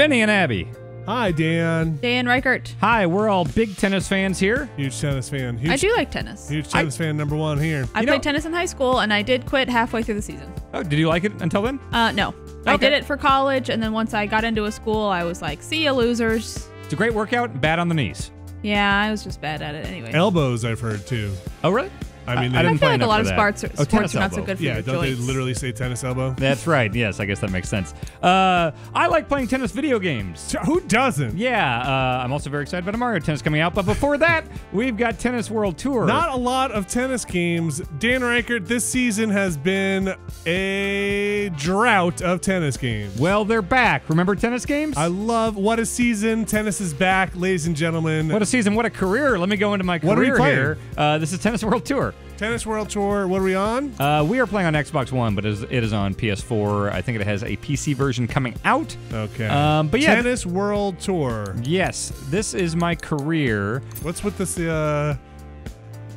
Vinny and Abby. Hi, Dan. Dan Ryckert. Hi, we're all big tennis fans here. Huge tennis fan. Huge, I do like tennis. Huge tennis fan number one here. I You played know- tennis in high school, and I did quit halfway through the season. Oh, did you like it until then? Uh, no, I did it for college, and then once I got into a school, I was like, "See ya, losers." It's a great workout, bad on the knees. Yeah, I was just bad at it anyway. Elbows, I've heard too. Oh, really? I mean, I they- I didn't feel like a lot of sports, Oh, sports tennis are not so good for yeah, your don't joints. they literally say tennis elbow? That's right. Yes, I guess that makes sense. Uh, I like playing tennis video games. Who doesn't? Yeah, uh, I'm also very excited about a Mario Tennis coming out. But before that, we've got Tennis World Tour. Not a lot of tennis games. Dan Ryckert, this season has been a drought of tennis games. well, they're back. Remember tennis games? I love what a season. Tennis is back, ladies and gentlemen. what a season! What a career! Let me go into my career What are we playing? here. Uh, this is Tennis World Tour. Tennis World Tour. What are we on? Uh, we are playing on Xbox One, but it is, it is on PS4. I think it has a PC version coming out. Okay. Um, but yeah, Tennis World Tour. yes, this is my career. What's with this? Uh,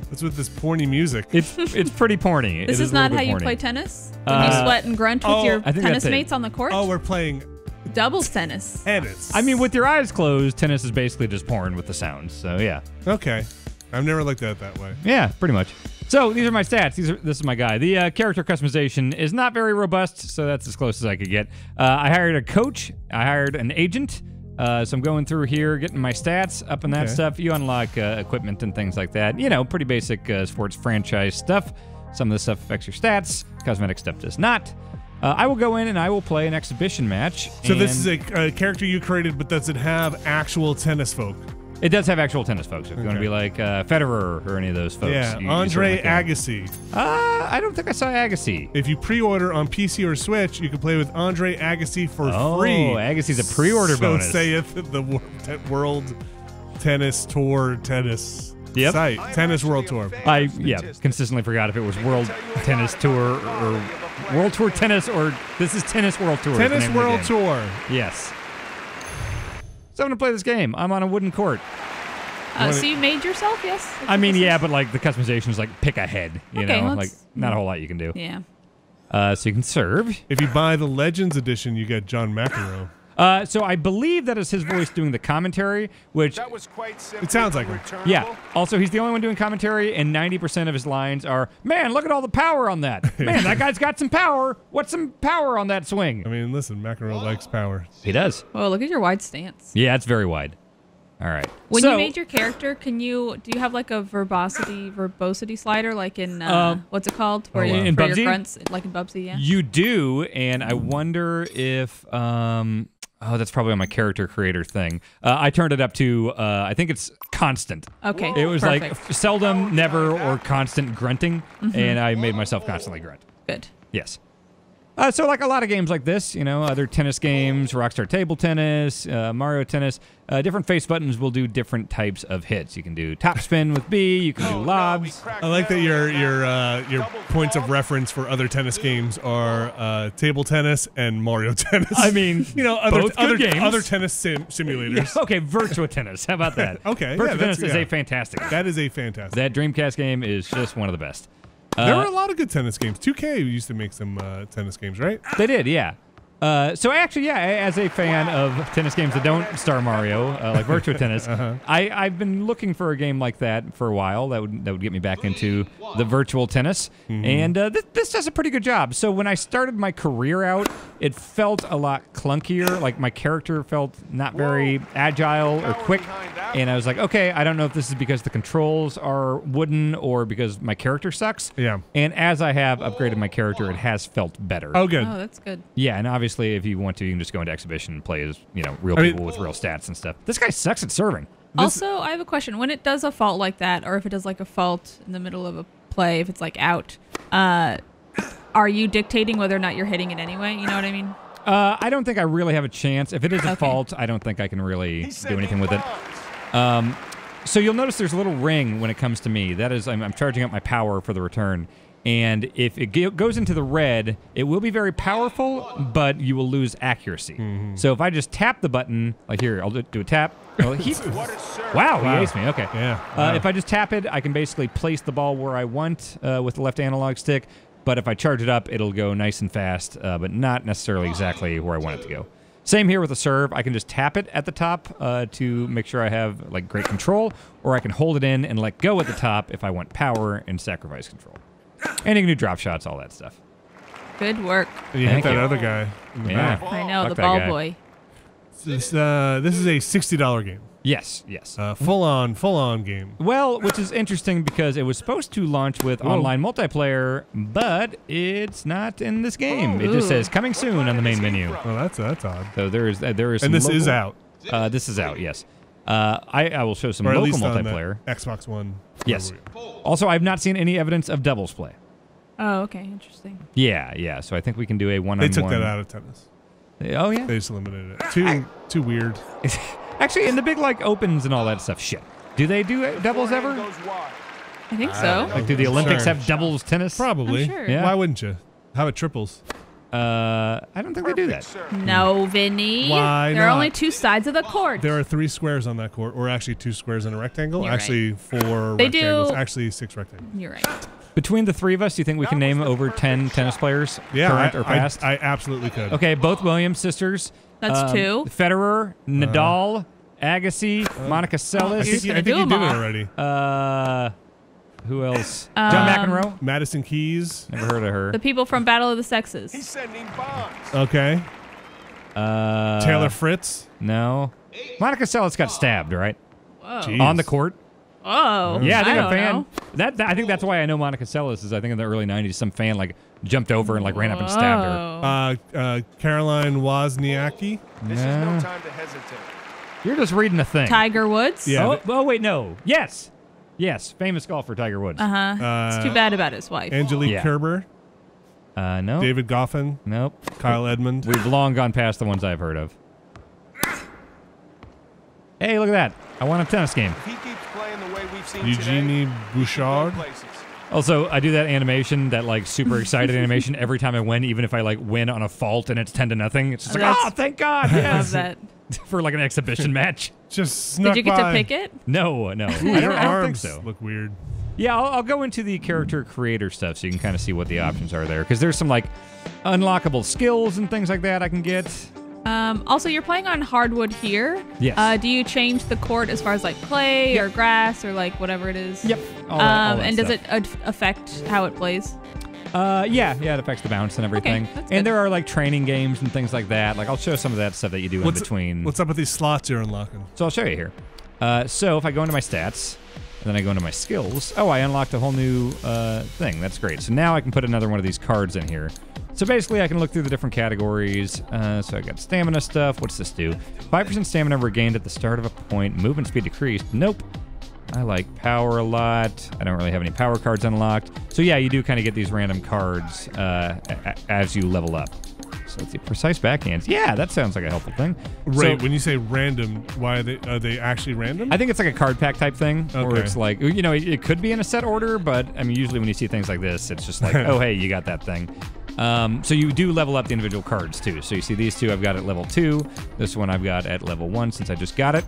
what's with this porny music? It's it's pretty porny. This It is, a not how you porny. play tennis. When Uh, you sweat and grunt with oh, your tennis that's it. mates on the court. oh, we're playing Doubles tennis. tennis. I mean, with your eyes closed, tennis is basically just porn with the sounds. So yeah, okay. I've never looked at it that way. yeah, pretty much. So these are my stats. These are this is my guy. The uh, character customization is not very robust, so that's as close as I could get. Uh, I hired a coach. I hired an agent. Uh, so I'm going through here, getting my stats up and that Okay. stuff. You unlock uh, equipment and things like that. You know, pretty basic uh, sports franchise stuff. Some of the stuff affects your stats. Cosmetic stuff does not. Uh, I will go in and I will play an exhibition match. So this is a, a character you created, but does it have actual tennis folk? It does have actual tennis folks. If you want to be like uh, Federer or any of those folks. yeah, you- you Andre certainly can. Agassi. Uh, I don't think I saw Agassi. If you pre-order on PC or Switch, you can play with Andre Agassi for free. Oh, free. Agassi's a pre-order so bonus. saith the wor- te- World Tennis Tour Tennis Yep. site. Tennis World Tour. I yeah consistently forgot if it was World Tennis Tour or World Tour Tennis or this is Tennis World Tour. is the Tennis name of the World game. Tour. Yes. So I'm gonna play this game. I'm on a wooden court. Uh, so you made yourself? Yes. I mean, yeah, but like the customization is like pick a head. You Okay, know, well, like not a whole lot you can do. Yeah. Uh, so you can serve. If you buy the Legends edition, you get John McEnroe. Uh, so I believe that is his voice doing the commentary, which That was quite. It sounds like him. Yeah. Also, he's the only one doing commentary, and 90% of his lines are, "Man, look at all the power on that. Man, that guy's got some power. What's some power on that swing?" I mean, listen, McEnroe likes power. He does. Whoa, look at your wide stance. Yeah, it's very wide. All right. When So, you made your character, can you do you have like a verbosity verbosity slider like in uh, Um, what's it called? Where oh, you. In for your Bubsy? grunts like in Bubsy, yeah. you do, and I wonder if um. Oh, that's probably on my character creator thing. Uh, I turned it up to, uh, I think it's constant. Okay. It was perfect. like seldom, never, or constant grunting, and I made myself constantly grunt. good. Yes. Uh, so, like a lot of games like this, you know, other tennis games, Rockstar Table Tennis, uh, Mario Tennis, uh, different face buttons will do different types of hits. You can do top spin with B, you can do lobs. I like that your your uh, your points of reference for other tennis games are uh, table tennis and Mario Tennis. I mean, you know, other both good other, games. other tennis sim- simulators. okay, Virtua Tennis. How about that? Okay, yeah, Virtua that's- Tennis is a fantastic. That, That is a fantastic. that Dreamcast game is just one of the best. There Uh, were a lot of good tennis games. 2K used to make some uh, tennis games, right? They did, yeah. Uh, so actually, yeah, as a fan of tennis games that don't star Mario, uh, like Virtua Tennis, Uh-huh. I, I've been looking for a game like that for a while. That would that would get me back into the virtual tennis, Mm-hmm. and uh, th- this does a pretty good job. So when I started my career out, it felt a lot clunkier. Like my character felt not very agile or quick, and I was like, okay, I don't know if this is because the controls are wooden or because my character sucks. Yeah. And as I have upgraded my character, it has felt better. Oh, good. Oh, that's good. Yeah, and obviously, if you want to, you can just go into exhibition and play as you know real I mean- people with real stats and stuff. This guy sucks at serving. also, I have a question. When it does a fault like that, or if it does like a fault in the middle of a play, if it's like out, uh, are you dictating whether or not you're hitting it anyway? You know what I mean? Uh, I don't think I really have a chance. If it is a Okay. fault, I don't think I can really do anything with it. Um, so you'll notice there's a little ring when it comes to me. That is, I'm, I'm charging up my power for the return. And if it goes into the red, it will be very powerful, but you will lose accuracy. So if I just tap the button, like here, I'll do, a tap. Well, he, wow, he Wow. aced me. Okay. Yeah, Uh, wow. if I just tap it, I can basically place the ball where I want uh, with the left analog stick. But if I charge it up, it'll go nice and fast, uh, but not necessarily exactly where I want it to go. Same here with the serve. I can just tap it at the top uh, to make sure I have like great control, or I can hold it in and let go at the top if I want power and sacrifice control. And you can do drop shots, all that stuff. Good work. And you Thank hit that you. other guy. In the Yeah. back. I know Fuck the that ball guy. boy. This, uh, this is a sixty dollar game. Yes, yes. Uh, full on, full on game. Well, which is interesting because it was supposed to launch with Whoa. online multiplayer, but it's not in this game. it just Ooh. says coming soon on the main menu. Oh, that's that's odd. So there is uh, there is. And some this is local- out, Uh, this is out. Yes. Uh, I, I will show some or at local least on the multiplayer. Xbox One. Yes. Also, I've not seen any evidence of doubles play. Oh, okay, interesting. Yeah, yeah. So I think we can do a one on one. They on took that out of tennis. Oh yeah. They just eliminated it. Too too weird. Actually, in the big like opens and all that stuff. Shit. Do they do doubles ever? I think so. Like, do the Olympics Sure. have doubles tennis? Probably. I'm sure. Yeah. Why wouldn't you? How about triples? Uh, I don't think they do that. No, Vinny. Why There are only two sides of the court. There are three squares on that court, or actually two squares in a rectangle. You're right. actually, four They do- rectangles. Actually, six rectangles. You're right. Between the three of us, do you think we can name over ten tennis players, Yeah, current I, or past? I, I absolutely could. okay, both Williams sisters. That's Um, two. Federer, Nadal, Agassi, Monica I Seles. think, I think do you them did it already. Uh, who else? John Um, McEnroe. Madison Keys. Never heard of her. The people from Battle of the Sexes. He's sending bombs. Okay. Uh, Taylor Fritz. No. Monica Seles got stabbed, right? Whoa. Jeez. On the court. Oh. Yeah, I think I a don't fan. know. That, that- I think that's why I know Monica Seles is. I think in the early '90s, some fan like jumped over and like ran up and stabbed her. Whoa. Uh, uh, Caroline Wozniacki. This is No. no time to hesitate. You're just reading a thing. Tiger Woods. Yeah. Oh, oh, wait, no. Yes, yes. Famous golfer Tiger Woods. Uh huh. Uh, it's too bad about his wife. Angelique Yeah. Kerber. Uh, no. David Goffin. Nope. Kyle Edmund. We've long gone past the ones I've heard of. Hey, look at that. I won a tennis game. Eugenie today, Bouchard. Also, I do that animation, that like super excited animation every time I win, even if I like win on a fault and it's 10 to nothing. It's just like, oh, thank God. I love that. For like an exhibition match. Just snuck Did you get by. to pick it? No, no. I Ooh, don't, I don't think arms so. look weird. Yeah, I'll, I'll go into the character creator stuff so you can kind of see what the options are there. Because there's some like unlockable skills and things like that I can get. Um, also, you're playing on hardwood here. Yes. Uh, do you change the court as far as like clay or grass or like whatever it is? Yep. All that- all Um, that and does stuff. it ad- affect how it plays? Uh, yeah, yeah, it affects the bounce and everything. that's and there are like training games and things like that. Like I'll show some of that stuff that you do What's in between. What's up with these slots you're unlocking? So I'll show you here. Uh, so if I go into my stats, and then I go into my skills, oh, I unlocked a whole new uh, thing. That's great. So now I can put another one of these cards in here. So basically, I can look through the different categories. Uh, so I got stamina stuff. What's this do? 5% stamina regained at the start of a point. Movement speed decreased. Nope. I like power a lot. I don't really have any power cards unlocked. So yeah, you do kind of get these random cards uh, as you level up. So let's see, precise backhands. Yeah, that sounds like a helpful thing. Right. So- when you say random, why are they are they actually random? I think it's like a card pack type thing, Okay. it's like you know it, it could be in a set order, but I mean usually when you see things like this, it's just like oh hey you got that thing. Um, so you do level up the individual cards too. So you see these two I've got at level two. This one I've got at level one since I just got it.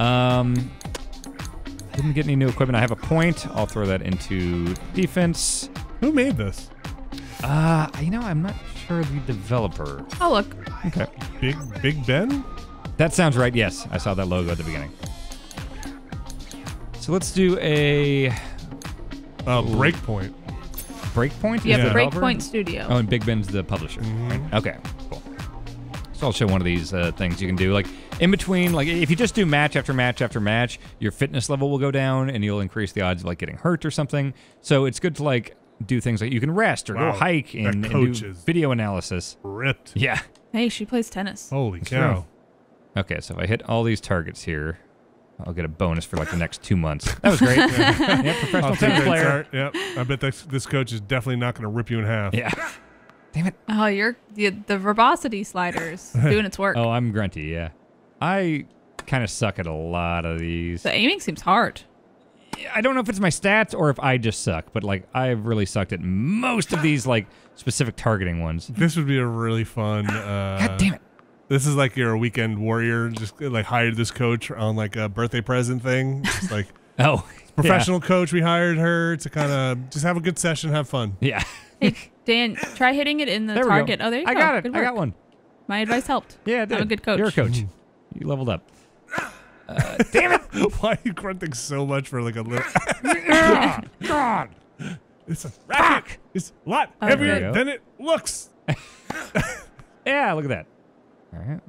Um, didn't get any new equipment. I have a point. I'll throw that into defense. Who made this? Uh, you know I'm not sure the developer. Oh look, Okay, Big Big Ben? that sounds right. Yes, I saw that logo at the beginning. So let's do a Uh, Breakpoint. Breakpoint. you is have the developer? Breakpoint Studio. Oh, and Big Ben's the publisher. Right? Okay, cool. So I'll show one of these uh, things you can do. Like in between, like if you just do match after match after match, your fitness level will go down, and you'll increase the odds of like getting hurt or something. So it's good to like do things like you can rest or Wow, go hike that and, and do video analysis. Ripped. Yeah. Hey, she plays tennis. Holy That's cow. true. Okay, so if I hit all these targets here, I'll get a bonus for like the next two months. That was great. yeah, professional I'll tennis player. start. Yep. I bet this, this coach is definitely not going to rip you in half. Yeah. Damn it. Oh, you're the, the verbosity sliders doing its work. Oh, I'm grunty. Yeah. I kind of suck at a lot of these. The aiming seems hard. I don't know if it's my stats or if I just suck, but like I've really sucked at most of these like specific targeting ones. This would be a really fun. Uh, God damn it. This is like you're a weekend warrior. Just like hired this coach on like a birthday present thing. Just like Oh, professional coach. We hired her to kind of just have a good session, have fun. Yeah. Hey, Dan, try hitting it in the There target. Oh, there you I go. got it. Good I got one. My advice helped. Yeah, it I'm a good coach. You're a coach. You leveled up. Uh, damn it! Why are you grunting so much for like a little? God. It's a racket. It's a lot Oh, heavier than it looks. Yeah, look at that. All right.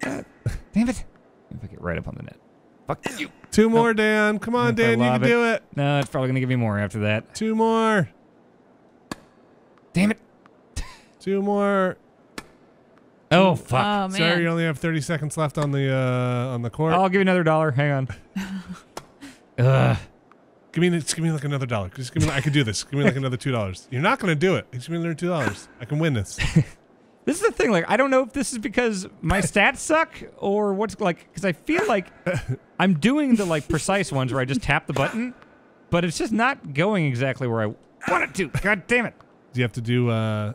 Good. Damn it. If I get right up on the net. Fuck you. Two more, Dan. Come on, Dan. You can it. do it. No, it's probably going to give me more after that. Two more. Damn it. Two more. Oh, fuck. Oh man. Sorry, you only have 30 seconds left on the uh on the court. I'll give you another dollar. Hang on. Ugh. Give me, just give me like another dollar. Just give me, I could do this. Give me like another two dollars. You're not gonna do it. Just give me another two dollars. I can win this. This is the thing. Like, I don't know if this is because my stats suck or what's like, because I feel like I'm doing the like precise ones where I just tap the button, but it's just not going exactly where I want it to. God damn it. Do you have to do? uh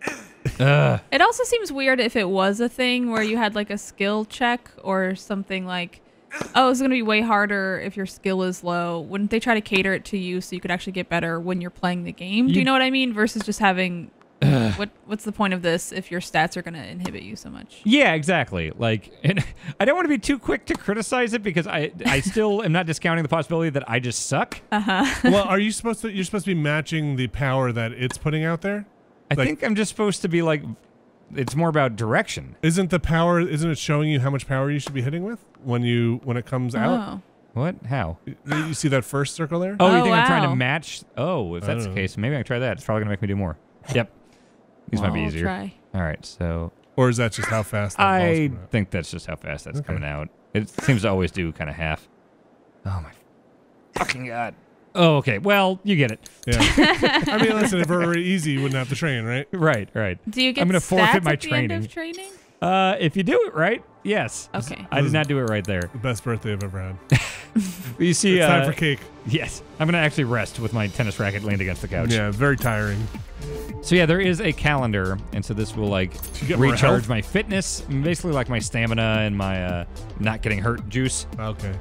Ugh. It also seems weird if it was a thing where you had like a skill check or something like, oh, it's going to be way harder if your skill is low. Wouldn't they try to cater it to you so you could actually get better when you're playing the game? Do You- you know what I mean? Versus just having. what What's the point of this if your stats are going to inhibit you so much? Yeah, exactly. Like, and I don't want to be too quick to criticize it because I, I still am not discounting the possibility that I just suck. Uh-huh. well, are you supposed to? You're supposed to be matching the power that it's putting out there. I Like- think I'm just supposed to be like, it's more about direction. Isn't the power? Isn't it showing you how much power you should be hitting with when you when it comes out? Oh. What? How? You- You see that first circle there? Oh, you Oh, think I'm trying to match? Oh, if that's the know. case, maybe I can try that. It's probably gonna make me do more. Yep. These might be easier. Try. All right, so Or is that just how fast? That ball's I coming out? think that's just how fast that's Okay. coming out. It seems to always do kind of half. Oh my fucking god. Oh, okay. Well, you get it. Yeah. I mean, listen, if it were easy, you wouldn't have to train, right? Right, right. Do you get I'm gonna forfeit my at the end of training. training? Uh, if you do it right, yes. Okay. I did not do it right there. The best birthday I've ever had. You see, It's uh, time for cake. yes, I'm gonna actually rest with my tennis racket leaned against the couch. Yeah, very tiring. So yeah, there is a calendar, and so this will like you get more recharge my fitness, basically like my stamina and my uh, not getting hurt juice. Okay.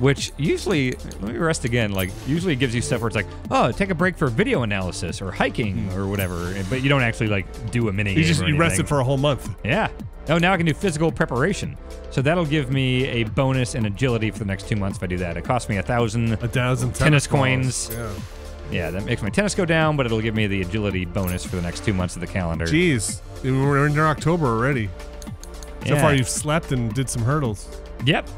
Which usually, let me rest again. Like usually, it gives you stuff where it's like, oh, take a break for video analysis or hiking hmm. or whatever, but you don't actually like do a mini. You just you rested for a whole month. Yeah. Oh, now I can do physical preparation. So that'll give me a bonus in agility for the next two months if I do that. It costs me a thousand. A thousand Tennis balls. coins. Yeah. Yeah, that makes my tennis go down, but it'll give me the agility bonus for the next two months of the calendar. Jeez, we're in October already. So Yeah. far, you've slept and did some hurdles. Yep.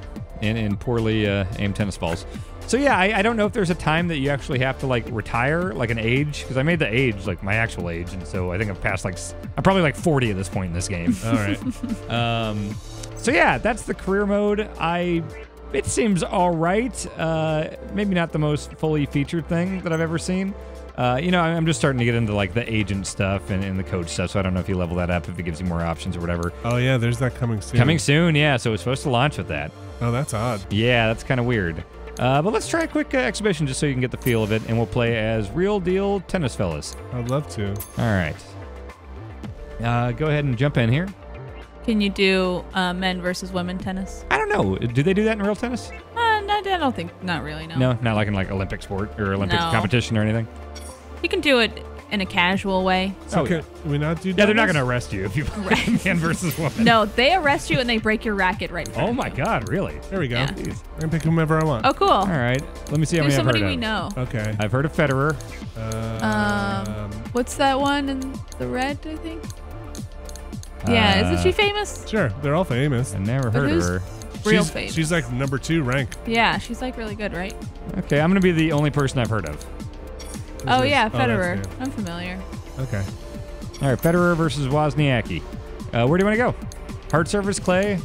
And, and poorly uh, aimed tennis balls. So yeah, I, I don't know if there's a time that you actually have to like retire, like an age, because I made the age like my actual age, and so I think I've passed like I'm probably like 40 at this point in this game. All right. um, so yeah, that's the career mode. I it seems all right. Uh, maybe not the most fully featured thing that I've ever seen. Uh, you know, I'm just starting to get into like the agent stuff and, and the coach stuff, so I don't know if you level that up if it gives you more options or whatever. oh yeah, there's that coming soon. Coming soon, yeah. So it's supposed to launch with that. Oh, that's odd. Yeah, that's kind of weird. Uh, but let's try a quick uh, exhibition just so you can get the feel of it, and we'll play as real deal tennis fellas. I'd love to. All right. Uh, go ahead and jump in here. Can you do uh, men versus women tennis? I don't know. Do they do that in real tennis? Uh, no, I don't think. Not really. No. No, not like in like Olympic sport or Olympic No. competition or anything. You can do it in a casual way. So Oh, can, yeah. we not do? Yeah, they're not going to arrest you if you play man versus woman. No, they arrest you and they break your racket right. in Oh my you. God, really? There we go. Yeah. Jeez. I can pick whomever I want. Oh, cool. All right. Let me see how Do many I've somebody heard we know. Okay. I've heard of Federer. Um, What's that one in the red? I think. Yeah, Uh, isn't she famous? sure, they're all famous. I never But heard of her. Real she's, famous. she's like number two rank. Yeah, she's like really good, right? Okay, I'm going to be the only person I've heard of. Oh Who's yeah, Federer. good. I'm familiar. Okay. All right, Federer versus Wozniacki. Uh, where do you want to go? Hard surface, clay,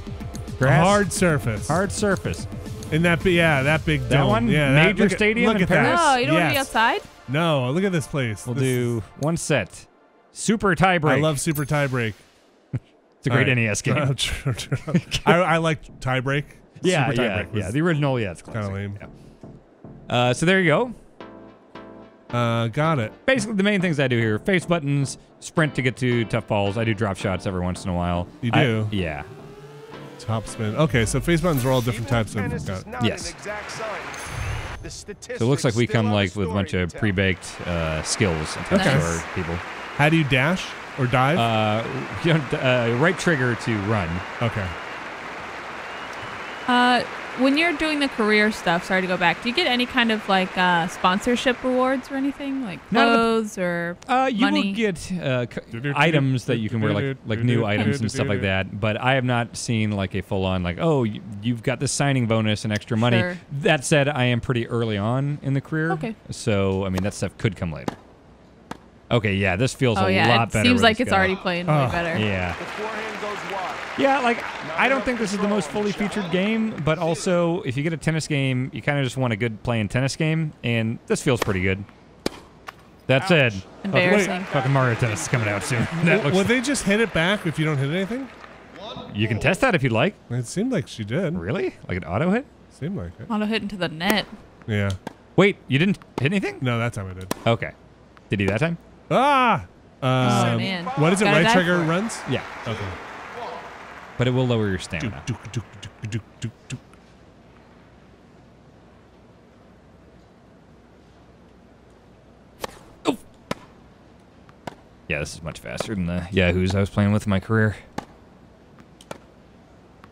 grass, A hard surface. hard surface. In that, bi- yeah, that big That dome. one? Yeah, Major that, look at- stadium look in at that. Paris? No, you don't want to be outside. No, look at this place. We'll This- do one set. Super tiebreak. I love super tiebreak. it's a great All right. NES game. Uh, true, true. I, I like tiebreak. yeah, super tie yeah, break yeah. The original, yeah, it's Kinda lame. Yeah. Uh, so there you go. Uh, got it. Basically, the main things I do here: face buttons, sprint to get to tough balls. I do drop shots every once in a while. You I- do? yeah. Top spin. Okay, so face buttons are all different types of. Got not Yes. an exact science. The statistics So it looks like we come like with a bunch of pre-baked uh, skills in terms Okay. of our people. How do you dash? or dive? Uh, you don't, uh, right trigger to run. okay. Uh, when you're doing the career stuff, sorry to go back. Do you get any kind of like uh, sponsorship rewards or anything, like None of the- clothes or Uh, you money? will get uh, items that you can wear, like like new items and stuff like that. But I have not seen like a full on like, oh, you, you've got this signing bonus and extra money. Sure. That said, I am pretty early on in the career. Okay. So I mean, that stuff could come later. Okay, yeah, this feels oh a yeah, lot it better. seems like it's guy. already playing way better. Yeah. The forehand goes wide. Yeah, like I don't think this is the most fully featured game, but also if you get a tennis game, you kind of just want a good playing tennis game, and this feels pretty good. That said, Embarrassing. fucking Mario Tennis is coming out soon. That looks, Would they just hit it back if you don't hit anything? you can test that if you'd like. It seemed like she did. Really? Like an auto hit? Seemed like it. Auto hit into the net. Yeah. Wait, you didn't hit anything? No, that time I did. Okay. Did he that time? Ah. Um, man. What is it? Gotta Right trigger runs. Yeah. Okay. But it will lower your stamina. dook, dook, dook, dook. Yeah, this is much faster than the Yahoos I was playing with in my career.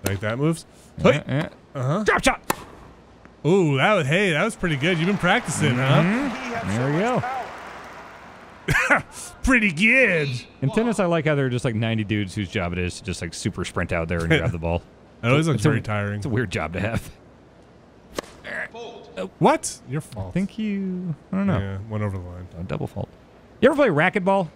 Like that moves. Yeah, yeah. Uh-huh. Drop shot! Ooh, that was hey, that was pretty good. You've been practicing, huh? He had There so we go. Power. Pretty good. In tennis, I like how they're just like 90 dudes whose job it is to just like super sprint out there and grab the ball. That always looks It's a- very tiring. It's a weird job to have. Oh, what? Your fault. Thank you. I don't know. Yeah, went over the line. Don't double fault. You ever play racquetball?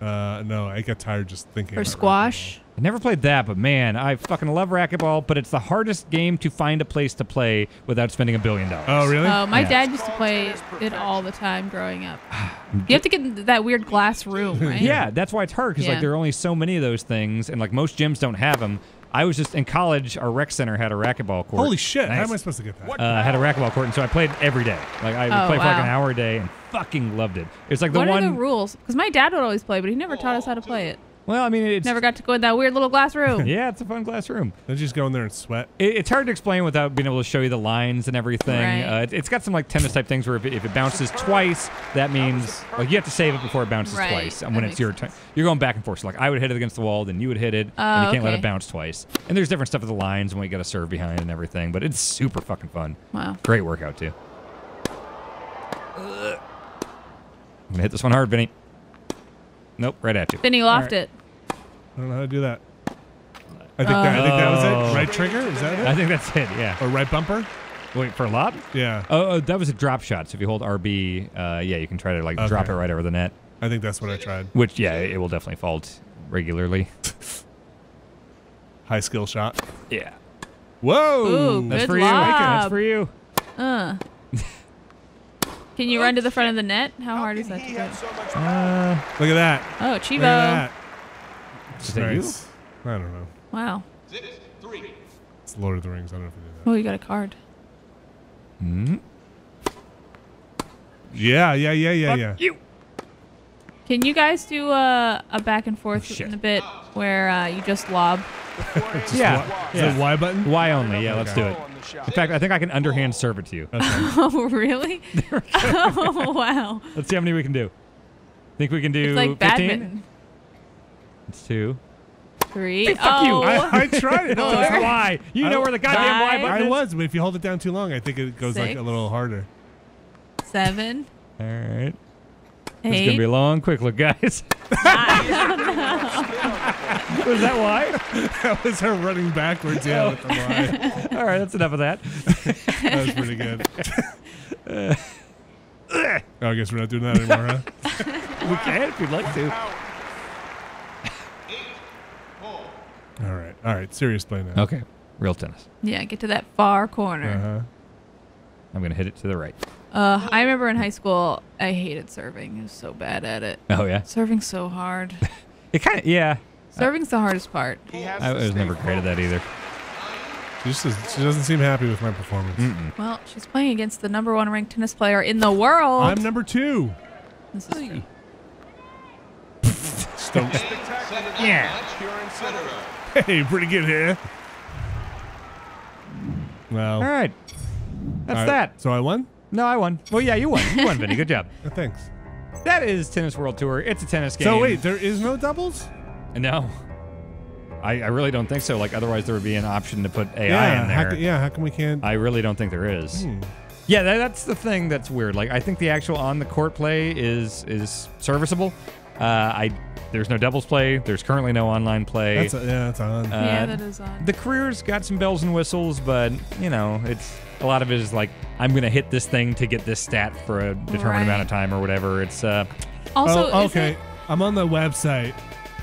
Uh, no, I got tired just thinking. Or about squash. I never played that, but man, I fucking love racquetball. But it's the hardest game to find a place to play without spending a billion dollars. Oh, really? Oh, my Yeah. dad used to play it all the time growing up. You have to get in that weird glass room, right? Yeah, that's why it's hard because like there are only so many of those things, and like most gyms don't have them. I was just in college. Our rec center had a racquetball court. Holy shit! How am I supposed to get that? uh, had a racquetball court, and so I played every day. Like I would Oh, play for like an hour a day, and fucking loved it. It's like the what one. are the rules? Because my dad would always play, but he never taught us how to play it. Well, I mean, it's Never got to go in that weird little glass room. Yeah, it's a fun glass room. Then just go in there and sweat. It, it's hard to explain without being able to show you the lines and everything. Right. Uh, it, it's got some like tennis type things where if it, if it bounces twice, that means like you have to save it before it bounces Right, twice. And that when it's your turn, you're going back and forth. So like I would hit it against the wall, then you would hit it, and Oh, you can't let it bounce twice. And there's different stuff with the lines and when you got to serve behind and everything. But it's super fucking fun. Wow. Great workout too. I'm gonna hit this one hard, Vinny. Nope, right at you. Then he All loft right. it. I don't know how to do that. I think that. I think that was Oh. it. Right trigger? Is that it? I think that's it. Yeah. Or right bumper? Wait for a lob. Yeah. Oh, oh, that was a drop shot. So if you hold RB, uh, yeah, you can try to like drop Okay. it right over the net. I think that's what I tried. Which, yeah, it will definitely fault regularly. High skill shot. Yeah, Whoa! Ooh, that's Good for you. That's for you. Uh. Can you run to the front of the net? How hard is that to He do? so much power. Uh, Look at that. Oh, Look Cheevo. at that. Is that you? I don't know. Wow. It's Lord of the Rings. I don't know if I did that. Oh, you got a card. Hmm? Yeah, yeah, yeah, yeah, Fuck yeah. you. Can you guys do a, a back and forth Oh, in a bit where uh, you just lob? Just Yeah, wa- Is yeah. it Y button? Why only? Yeah, let's do it. On the shot. In fact, I think I can underhand serve it to you. Oh, really? oh, wow. Let's see how many we can do. Think we can do It's like 15? badminton. It's two. Three. fuck you. oh. I, I tried it. Four. That's why. You I know where the goddamn Y Five. button I was, but if you hold it down too long, I think it goes like a little harder. Seven. All right. This is gonna be a long, quick look, guys. Was that why? that was her running backwards, yeah, with the Y. All right, that's enough of that. That was pretty good. oh, I guess we're not doing that anymore, huh? We can if you'd like to. All right, all right. Serious play now. Okay, real tennis. Yeah, get to that far corner. Uh-huh. I'm gonna hit it to the right. Uh, I remember in high school, I hated serving. I was so bad at it. Oh yeah. Serving so hard. It kind of yeah. Serving's the hardest part. I was never great at that either. She just does- she doesn't seem happy with my performance. Well, she's playing against the number one ranked tennis player in the world. I'm number two. this is true. Still, spectacular Yeah. Pure and center. hey, pretty good here. Well, All right. That's all right, that. So I won. No, I won. Well, yeah, you won. You won, Vinny. Good job. Uh, Thanks. that is Tennis World Tour. It's a tennis game. So wait, there is no doubles? no. I, I really don't think so. Like, otherwise, there would be an option to put AI yeah, in how there. co- yeah. How come we can't? I really don't think there is. Hmm. Yeah, that, that's the thing that's weird. Like, I think the actual on the court play is is serviceable. Uh, I there's no doubles play. There's currently no online play. That's a, yeah, that's on. Uh, yeah, that is on. the career's got some bells and whistles, but you know, it's a lot of it is like I'm gonna hit this thing to get this stat for a determined Right. amount of time or whatever. It's uh, also, oh, okay. it- I'm on the website,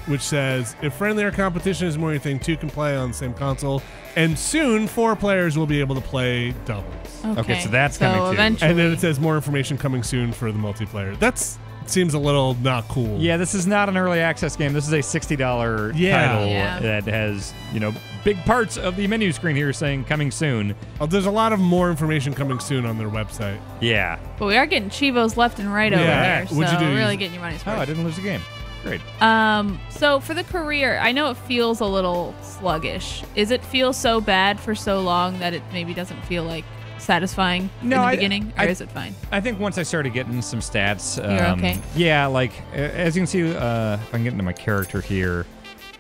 which says if friendlier competition is more your thing, two can play on the same console, and soon four players will be able to play doubles. okay, so that's coming too. eventually. And then it says more information coming soon for the multiplayer. That's seems a little not cool. yeah, this is not an early access game. This is a sixty dollar Yeah. title Yeah. that has you know big parts of the menu screen here saying coming soon. Oh, there's a lot of more information coming soon on their website. Yeah. but we are getting Cheevos left and right over Yeah. here, so What'd you do? really getting your money's worth. Oh, I didn't lose the game. Great. Um, so for the career, I know it feels a little sluggish. Is it feel so bad for so long that it maybe doesn't feel like satisfying No, in the I- beginning, or I- is it fine? I think once I started getting some stats, You're um, okay? Yeah, like uh, as you can see, uh, if I can get into my character here,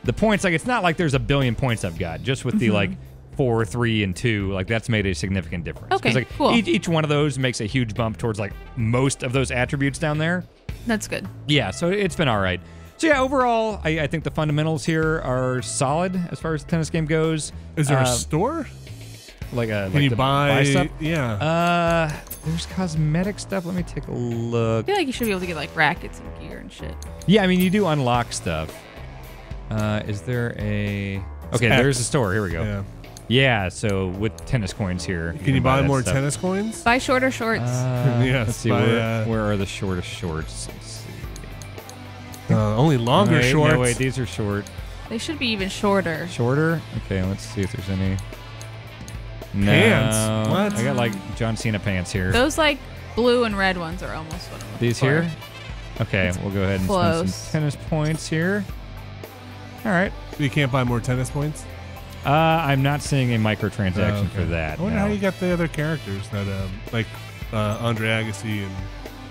the points like it's not like there's a billion points I've got. Just with the like four, three, and two, like that's made a significant difference. Okay, like, cool. Each, each one of those makes a huge bump towards like most of those attributes down there. That's good. Yeah, so it's been all right. So yeah, overall, I, I think the fundamentals here are solid as far as the tennis game goes. Is there Uh, a store? Like a Can like you to buy? stuff? Yeah. Uh, there's cosmetic stuff. Let me take a look. I feel like you should be able to get like rackets and gear and shit. Yeah, I mean you do unlock stuff. Uh, is there a? Okay, X. there's a store. Here we go. yeah. Yeah, so with tennis coins here. Can you buy that more stuff. tennis coins? Buy shorter shorts. Uh, Yes, Let's see buy, where, uh, where are the shortest shorts. Let's see. Uh, only longer Wait, shorts. No, wait, these are short. they should be even shorter. Shorter. Okay, let's see if there's any. No, Pants? What? I got like John Cena pants here. Those like blue and red ones are almost what I'm looking These for. here. Okay, we'll go ahead and spend close. some tennis points here. All right. you can't buy more tennis points. Uh, I'm not seeing a microtransaction Oh, okay. for that. I wonder no. how you got the other characters that, um, like uh, Andre Agassi and.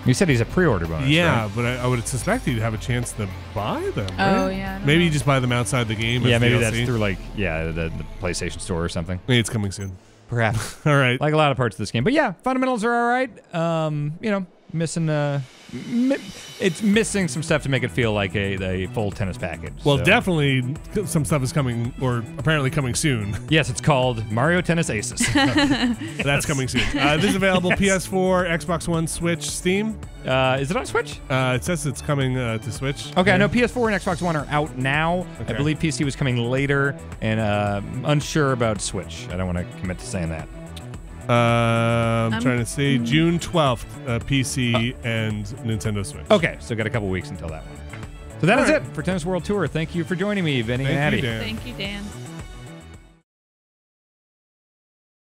You said he's a pre-order bonus. yeah, right? but I, I would suspect you'd have a chance to buy them. Oh, yeah, Maybe know. you just buy them outside the game. Yeah, maybe DLC. that's through like yeah the, the PlayStation Store or something. Maybe it's coming soon. Perhaps All right. like a lot of parts of this game, but yeah, fundamentals are all right. Um, you know, missing uh, mi- it's missing some stuff to make it feel like a, a full tennis package. well, so- definitely some stuff is coming, or apparently coming soon. Yes, it's called Mario Tennis Aces. That's coming soon. Uh, this is available PS4, Xbox One, Switch, Steam. uh, is it on Switch? Uh, it says it's coming uh, to Switch. Okay, I know PS4 and Xbox One are out now. I believe PC was coming later, and uh, unsure about Switch. I don't want to commit to saying that. Uh, I'm I'm- trying to see June 12th, uh, PC and Nintendo Switch. Okay, so got a couple weeks until that one. So that is All right. it for Tennis World Tour. Thank you for joining me, Vinny Thank and you, Dan. Thank you, Dan.